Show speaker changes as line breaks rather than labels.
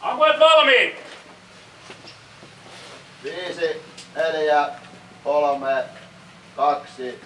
Ampujat valmiit!
Viisi, neljä, kolme, kaksi,